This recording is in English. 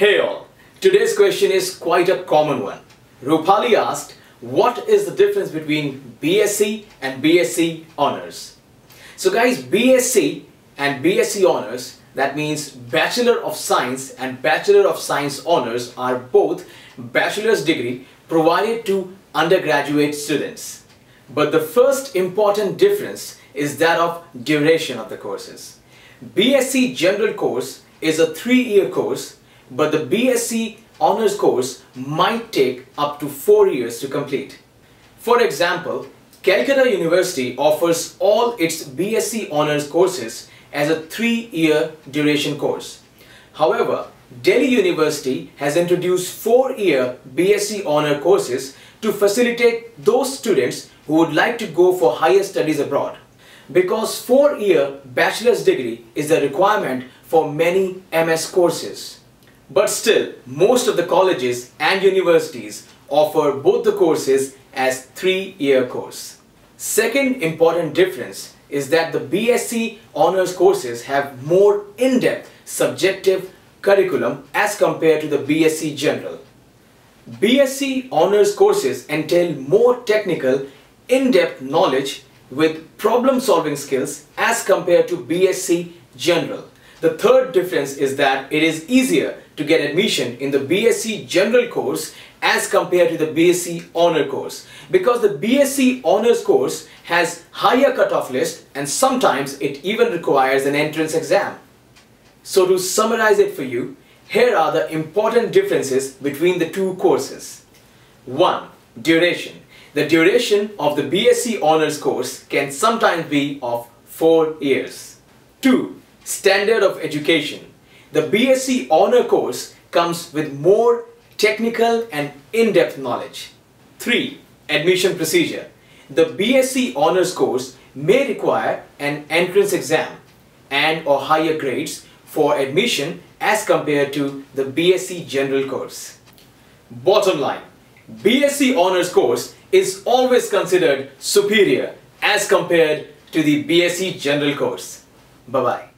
Hey all, today's question is quite a common one. Rupali asked, what is the difference between BSc and BSc Honours? So guys, BSc and BSc Honours, that means Bachelor of Science and Bachelor of Science Honours are both bachelor's degree provided to undergraduate students. But the first important difference is that of duration of the courses. BSc General course is a three-year course but the BSc honors course might take up to 4 years to complete. For example, Calcutta University offers all its BSc honors courses as a 3-year duration course. However, Delhi University has introduced 4-year BSc honor courses to facilitate those students who would like to go for higher studies abroad. Because 4-year bachelor's degree is the requirement for many MS courses. But still, most of the colleges and universities offer both the courses as three-year course. Second important difference is that the BSc honors courses have more in-depth subjective curriculum as compared to the BSc general. BSc honors courses entail more technical, in-depth knowledge with problem-solving skills as compared to BSc general. The third difference is that it is easier to get admission in the BSc General course as compared to the BSc Honor course because the BSc Honors course has higher cutoff list and sometimes it even requires an entrance exam. So to summarize it for you, here are the important differences between the two courses. 1. Duration. The duration of the BSc Honors course can sometimes be of 4 years. 2 standard of education. The BSc honor course comes with more technical and in-depth knowledge. 3. Admission procedure. The BSc honors course may require an entrance exam and or higher grades for admission as compared to the BSc general course. Bottom line, BSc honors course is always considered superior as compared to the BSc general course. Bye-bye.